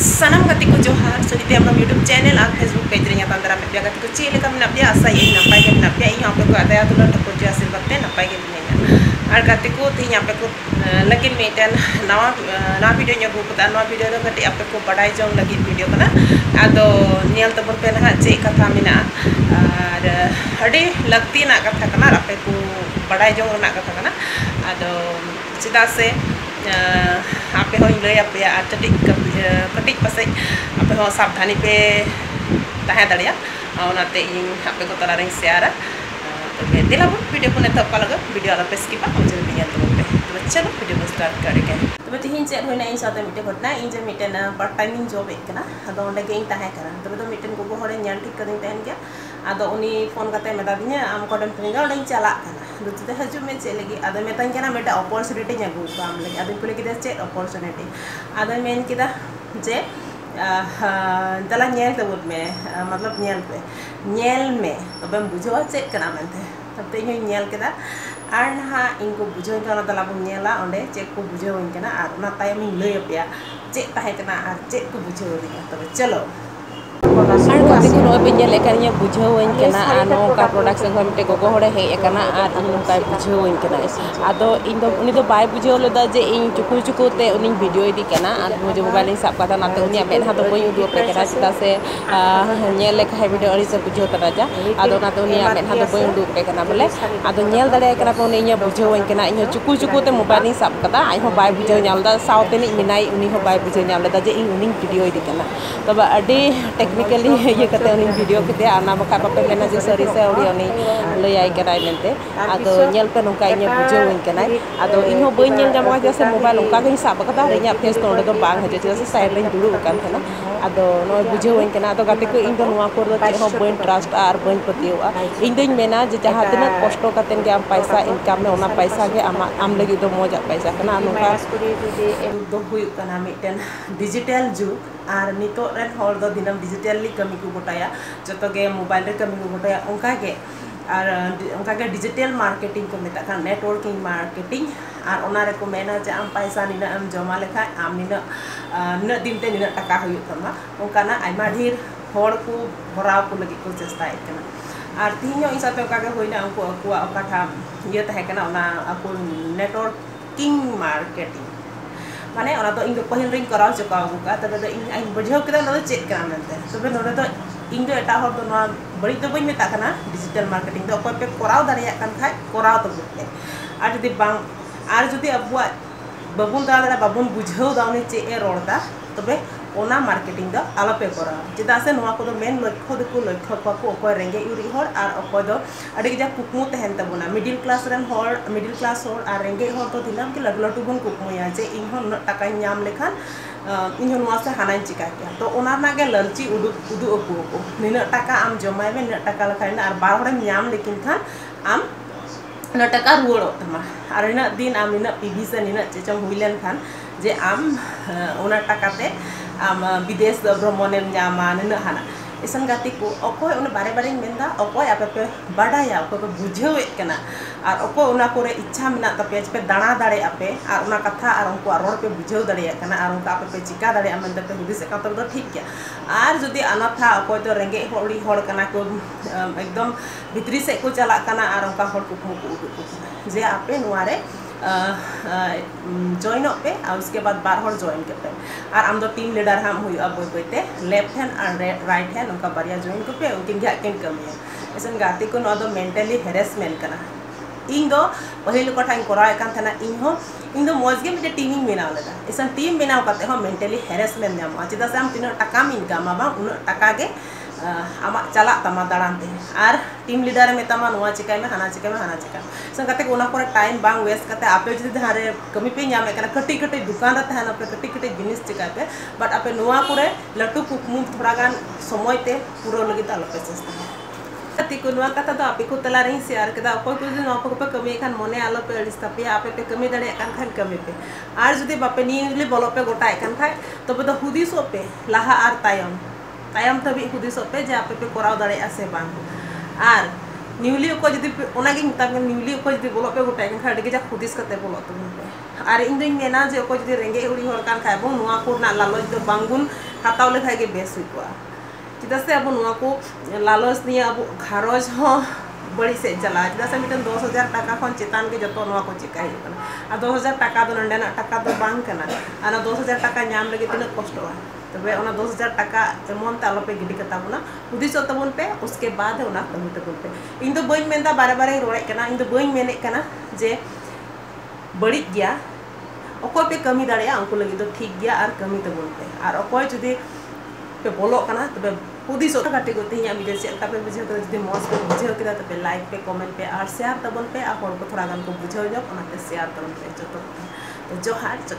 सनम गति को जोहार सो जी आप यूट्यूब चैनल और फेसबुक पेज रही बंदर में पे गति को चलना पे आसाई नपाय पे आपको दया दुल आशीर्वाद नपाय और गति को तीन आप लगी मीटन ना भिडियो अगुकता भिडियो आप जो लगे भिडियो अलतब पे ना। चे कथा मे लगती कथा को बड़ा जो कथा चेदा से cita se apa yang ini apa ya cedik ketik pasai apa yang sabdani pe tahan tadi ya nanti ini apa yang kita ring siara तो दिला वो वीडियो को नेता पालगा वीडियो आला पे स्किप हम जब बियान तो पे तो चलो वीडियो को स्टार्ट करेंगे तो बते हिन चेक होइना इन साथे मिटे घटना इन जे मिटेन पार्ट टाइमिंग जॉब एक ना अदो ओंडे गेइन ताहे करा तो तो मिटेन को हore nyal ठीक कदिन तहन गया अदो उनी फोन कते मेता दिnya am kodem pinga ओंडे चला दूसरे हजू में चेले अब मतंग अपर्चुनिटी गुपाम अदपुल चे अपर्चुनिटी अद मेन चे जे बोल में मतलब नलपे नल में तब बुझा चेकना तब तेलके ना इनको बुझेन तलाबा चेक को बुझे तमाम लैपे चेक चेक को बुझे तब चलो ᱛᱚᱵᱮ ᱧᱮᱞ ᱮᱠᱟᱱ ᱤᱧ ᱵᱩᱡᱷᱟᱹᱣᱟᱹᱧ ᱠᱟᱱᱟ ᱟᱨ ᱱᱚᱝᱠᱟ ᱯᱨᱚᱰᱟᱠᱴ ᱥᱮ ᱠᱷᱚᱱ ᱢᱤᱫᱴᱮᱡ ᱜᱚᱜᱚ ᱦᱚᱲᱮ ᱦᱮᱡ ᱟᱠᱟᱱᱟ ᱟᱨ ᱤᱧ ᱱᱚᱝᱠᱟᱭ ᱵᱩᱡᱷᱟᱹᱣᱟᱹᱧ ᱠᱟᱱᱟ ᱟᱫᱚ ᱤᱧ ᱫᱚ ᱩᱱᱤ ᱫᱚ ᱵᱟᱭ ᱵᱩᱡᱷᱟᱹᱣ ᱞᱮᱫᱟ ᱡᱮ ᱤᱧ ᱪᱩᱠᱩ ᱪᱩᱠᱩᱛᱮ ᱩᱱᱤᱧ ᱵᱷᱤᱰᱤᱭᱳᱭᱮᱫᱮ ᱠᱟᱱᱟ ᱟᱨ ᱢᱚᱡᱽ ᱢᱳᱵᱟᱭᱤᱞ ᱤᱧ ᱥᱟᱵ ᱠᱟᱫᱟ ᱚᱱᱟᱛᱮ ᱩᱱᱤᱭᱟᱜ ᱢᱮᱫᱦᱟ ᱫᱚ ᱵᱟᱹᱧ ᱩᱫᱩᱜ ᱟᱯᱮ ᱠᱟᱱᱟ ᱪᱮᱫᱟᱜ ᱥᱮ ᱧᱮᱞ ᱞᱮᱠᱷᱟᱡ ᱵᱷᱤᱰᱤᱭᱳ ᱟᱹᱲᱤᱥᱮ ᱵᱩᱡᱷᱟᱹᱣ ᱛᱟᱨᱟᱡᱟ ᱟᱫᱚ ᱚᱱᱟᱛᱮ ᱩᱱᱤᱭᱟᱜ ᱢᱮᱫᱦᱟ ᱫᱚ ᱵᱟᱹᱧ ᱩᱫᱩᱜ ᱟᱯᱮ ᱠᱟᱱᱟ ᱵᱚᱞᱮ ᱟᱫᱚ ᱧᱮᱞ ᱫᱟᱲᱮᱭᱟᱭ ᱠᱟᱱᱟ ᱯᱮ ᱩᱱᱤ ᱤᱧᱮ ᱵᱩᱡᱷᱟᱹᱣᱟᱹᱧ ᱠᱟᱱᱟ ᱤᱧ ᱦᱚᱸ ᱪᱩᱠᱩ ᱪᱩᱠᱩᱛᱮ ᱢᱳᱵᱟᱭᱤᱞᱤᱧ ᱥᱟᱵ ᱠᱟᱫᱟ ᱟᱡ ᱦᱚᱸ ᱵᱟᱭ ᱵᱩᱡᱷᱟᱹᱣ ᱧᱟᱢ ᱞᱮᱫᱟ ᱥᱟᱶᱛᱮᱱᱤᱡ ᱢᱮᱱᱟᱭ ᱩᱱᱤ ᱦᱚᱸ ᱵᱟᱭ ᱵᱩᱡᱷᱟᱹᱣ ᱧᱟᱢ ᱞᱮᱫᱟ ᱡᱮ ᱤᱧ ᱩᱱᱤᱧ ᱵᱷᱤᱰᱤᱭᱳᱭᱮᱫᱮ ᱠᱟᱱᱟ ᱛᱚᱵᱮ ᱟᱹᱰᱤ ᱴᱮᱠᱱᱤᱠᱮᱞᱤ ᱤᱭᱟᱹ ᱠᱟᱛᱮ ᱩᱱᱤ ᱵᱷᱤᱰᱤᱭᱳ ᱠᱮᱫᱮᱭᱟ ᱚᱱᱟ ᱵᱟᱠᱷᱟᱡ ᱵᱟᱯᱮ ᱢᱮᱱᱟ ᱡᱮ ᱥᱟᱹᱨᱤ ᱥᱮ ᱟᱹᱣᱲᱤ ᱩᱱᱤ ᱞᱟᱹᱭᱟᱭ ᱠᱟᱱᱟᱭ ᱢᱮᱱᱛᱮ ᱟᱫᱚ ᱧᱮᱞ ᱯᱮ ᱱᱚᱝᱠᱟ ᱤᱧᱮ ᱵᱩᱡᱷᱟᱹᱣᱟᱹᱧ ᱠᱟᱱᱟᱭ ᱟᱫᱚ ᱤᱧ ᱦᱚᱸ ᱵᱟᱹᱧ ᱧᱮᱞ ᱧᱟᱢᱚᱜᱼᱟ ᱡᱮ ᱥᱮ ᱢᱳᱵᱟᱭᱤᱞ ᱚᱱᱠᱟ ᱜᱤᱧ ᱥᱟᱵ ᱟᱠᱟᱫᱟ ᱟᱨ ᱤᱧᱟᱹᱜ ᱯᱷᱮᱥ ᱫᱚ ᱚᱸᱰᱮ ᱫᱚ ᱵᱟᱝ ᱦᱤᱡᱩᱜᱼᱟ ᱪᱮᱫᱟᱜ ᱥᱮ ᱥᱟᱭᱤᱰ ᱨᱮᱧ ᱫᱩᱲᱩᱵ ᱟᱠᱟᱱ ᱛᱟᱦᱮᱱᱟ ᱟᱫᱚ ᱱᱚᱜᱼᱚᱭ ᱵᱩᱡᱷᱟᱹᱣᱟᱹᱧ ᱠᱟᱱᱟ ᱟᱫᱚ ᱜᱟᱛᱮ ᱠᱚ ᱤᱧ ᱫᱚ ᱱᱚᱣᱟ ᱠᱚᱨᱮ ᱫᱚ ᱪᱮᱫ ᱦᱚᱸ ᱵᱟᱹᱧ ᱴᱨᱟᱥᱴᱟ ᱟᱨ ᱵᱟᱹᱧ ᱯᱟᱹᱛᱭᱟᱹᱣᱟᱜᱼᱟ ᱤᱧ ᱫᱚᱧ ᱢᱮᱱᱟ ᱡᱮ ᱡᱟᱦᱟᱸ ᱛᱤᱱᱟᱹᱜ ᱠᱚᱥᱴᱚ ᱠᱟᱛᱮ ᱜᱮ ᱟᱢ ᱯᱟᱭᱥᱟ ᱤᱱᱠᱟᱢ ᱢᱮ ᱚᱱᱟ ᱯᱟᱭᱥᱟ ᱜᱮ ᱟᱢᱟᱜ ᱟᱢ ᱞᱟᱹᱜᱤᱫ ᱫᱚ ᱢᱚᱡᱟᱜ ᱯᱟᱭᱥᱟ ᱠᱟᱱᱟ ᱟᱨ ᱱᱚᱝᱠᱟ ᱫᱚ ᱦᱩᱭᱩᱜ ᱠᱟᱱᱟ ᱢᱤᱫᱴᱮᱱ ᱰᱤᱡᱤᱴᱟᱞ ᱡᱩᱜᱽ और नितोरेन हर दो दिनम डिजिटली कमी को गोटाया जतगे मोबाइल रे कमी को गोटाया ओंकागे আর ওনকাগে ডিজিটাল মার্কেটিং কো মেতা কান নেটওয়ার্কিং মার্কেটিং আর ওনারে কো মেনা যে আম পয়সা নিনা আম জমা লেখা আম নিনা নিনা দিনতে নিনা টাকা হইত তামা ওনকানা আইমা ঢের হড় কো ভরাও কো লাগি কো চেষ্টা আইতনা আর তিনও হিসাবে ওকাগে হইনা উনকো আকুয়া ওকাঠা ইয়ে তাহে কানা ওনা আকো নেটওয়ার্কিং মার্কেটিং माने ओना तो दो पहिल रिंग कराव चका उका तबे तो चेक करा मेनते तबे नोडे बड़ी तो बई मेता कना डिजिटल मार्केटिंग तो अकोय पे कराव दाड़िया कान खाय कराव तो बुते आर जदि बांग आर जदि अबुआ बाबुन दाड़ा बाबुन चे ए तबे ᱚᱱᱟ ᱢᱟᱨᱠᱮᱴᱤᱝ ᱫᱚ ᱟᱞᱚᱯᱮ ᱠᱚᱨᱟᱣᱟ ᱪᱮᱫᱟᱜ ᱥᱮ ᱱᱚᱣᱟ ᱠᱚᱫᱚ ᱢᱮᱱ ᱞᱚᱠᱠᱷᱚ ᱫᱚᱠᱚ ᱞᱚᱠᱠᱷᱚ ᱠᱚᱣᱟ ᱠᱚ ᱚᱠᱚᱭ ᱨᱮᱸᱜᱮᱡ ᱩᱨᱤᱡ ᱦᱚᱲ ᱟᱨ ᱚᱠᱚᱭ ᱫᱚ ᱟᱹᱰᱤ ᱜᱮᱡᱟ ᱠᱩᱠᱢᱩ ᱛᱟᱦᱮᱱ ᱛᱟᱵᱚᱱᱟ ᱢᱤᱰᱤᱞ ᱠᱞᱟᱥ ᱨᱮᱱ ᱦᱚᱲ ᱢᱤᱰᱤᱞ ᱠᱞᱟᱥ ᱦᱚᱲ ᱟᱨ ᱨᱮᱸᱜᱮᱡ ᱦᱚᱲ ᱫᱚ ᱫᱤᱱᱟᱹᱢ ᱜᱮ ᱞᱟᱹᱴᱩ ᱞᱟᱹᱴᱩ ᱵᱚᱱ ᱠᱩᱠᱢᱩᱭᱟ ᱡᱮ ᱤᱧ ᱦᱚᱸ ᱩᱱᱟᱹᱜ ᱴᱟᱠᱟᱧ ᱧᱟᱢ ᱞᱮᱠᱷᱟᱱ ᱤᱧ ᱦᱚᱸ ᱱᱚᱣᱟ ᱥᱮ ᱦᱟᱱᱟᱧ ᱪᱤᱠᱟ ᱠᱮᱭᱟ ᱛᱚ ᱚᱱᱟ ᱨᱮᱱᱟᱜ ᱜᱮ ᱞᱟᱹᱞᱪᱤ ᱩᱫᱩᱜ ᱩᱫᱩᱜ ᱟᱠᱚ ᱱᱤᱱᱟᱹᱜ ᱴᱟᱠᱟ ᱟᱢ ᱡᱚᱢᱟᱭ ᱢᱮ ᱱᱤᱱᱟᱹᱜ ᱴᱟᱠᱟ ᱞᱮᱠᱷᱟᱱ ᱟᱨ ᱵᱟᱨ ᱦᱚᱲᱮᱢ ᱧᱟᱢ ᱞᱮᱠᱤᱱ ᱠᱷᱟᱱ ᱟᱢ ᱴᱟᱠᱟ ᱨᱩᱣᱟᱹᱲᱚᱜ ᱛᱟᱢᱟ ᱟᱨ ᱤᱱᱟᱹᱜ ᱫᱤᱱ ᱟᱢ ᱤᱱᱟᱹᱜ ᱯᱤᱵᱷᱤ ᱥᱮ ᱱᱤᱱᱟᱹᱜ ᱪᱮᱪᱚᱝ ᱦᱩᱭ ᱞᱮᱱᱠᱷᱟᱱ ᱡᱮ ᱟᱢ ᱚᱱᱟ ᱴᱟᱠᱟᱛᱮ ᱟᱢ ᱵᱤᱫᱮᱥ ᱵᱷᱨᱚᱢᱚᱱᱮᱢ ᱧᱟᱢᱟ ᱱᱤᱱᱟᱹᱜ ᱦᱟᱱᱟ इसन गति को अकय उन बारे बारे मेंदा अकय आपे पे बाडाया अकोय पे बुझेवे कना और अकोय उना कोरे इच्छा मेना तपे पे दाणा दाड़े आपे और उना कथा और उनको रोड पे बुझेव दाड़े कना और उनका आपे पे चिका दाड़े अमन तपे हुदिस का तो ठीक क्या और जदी अनाथा अकय तो रेंगे होड़ी होड़ कना को एकदम भितरी से को चला कना और उनका होड़ को को जे आपे नुआरे जॉइन पे, और उसके बाद बार हर जॉइन के पे और आम टीम लीडर हम बय बयते लेफ़्ट हैंड और राइट हैंड उनका बारिया जॉइन को पे उनकिन किन कमिया ऐसा गाते को नो मेंटली हेरेसमेंट इन पहिल कठाई कराए कान थाना इन हो इन दो मौज गे मिटे टीमिंग बनाव लेदा ऐसा टीम बनाव करते हो मेंटली हेरेसमेंट नामा चेदा से हम तीन टाका इनकाम उन टाका आम चला तमा दाड़ानते और टीम लीडर नुआ चिकाय में हाना चिकाय में हाना चिका सन कते ओना पर टाइम बांग वेस्ट कते आपे जदि धारे कमी पे नामे कटी कटी दुकान रे तहना पे कटी कटी जिनिस चिकाय पे बट आपे करे लटू कुकमु थोड़ा समय ते पूरा लगी पे को नुआ कथा तो आपे को तला रही शेयर को पे कमी खान मने आलो पे अड़िस तपे आपे पे कमी दाड़े कान खान कमी पे आर जदि बापे नीली बोलो पे गोटा खाय तबे तो हुदिसो आर तायम तभी हुदिसों पे जे आपे पे कराव दाड़े से बांग आर निवली को जदि ओनागे मता न्यूली को जदि बोलो पे गोटा खान अड़ी जा हुदिस कते बोलो तुम पे और इन दिन मेना जे को जदि रेंगे उड़ी हर कान खाय बो नुआ को ना लालच दो बांगुन हाताव लेखाय गे बेस को चेदा से को हो 10000 टाका खन के को ही 10000 टाका दो नंडेना टाका 10000 टाका नाम तबे ओना 10000 टाका एमन ते आलोपे गिडी कता बुना हुदिसो तबन पे, उसके बाद ओना कमी तबन पे इन दो बई मेंदा बारे बारे रोड़े कना इन दो बई मेने कना जे बड़ी गया अकोय पे कमी दाड़िया उनको लगी तो ठीक गया और कमी तबन पे और अकोय जुदी पे बोलो कना तबे हुदिसो काटे को तेहिया वीडियो चेक का पे बुझे तो जुदी मौज पे बुझे किदा तबे लाइक पे कमेंट पे और शेयर तबन पे, और को थोड़ा गान को बुझे जो ओना पे शेयर तबन पे, जो तो जोहार जो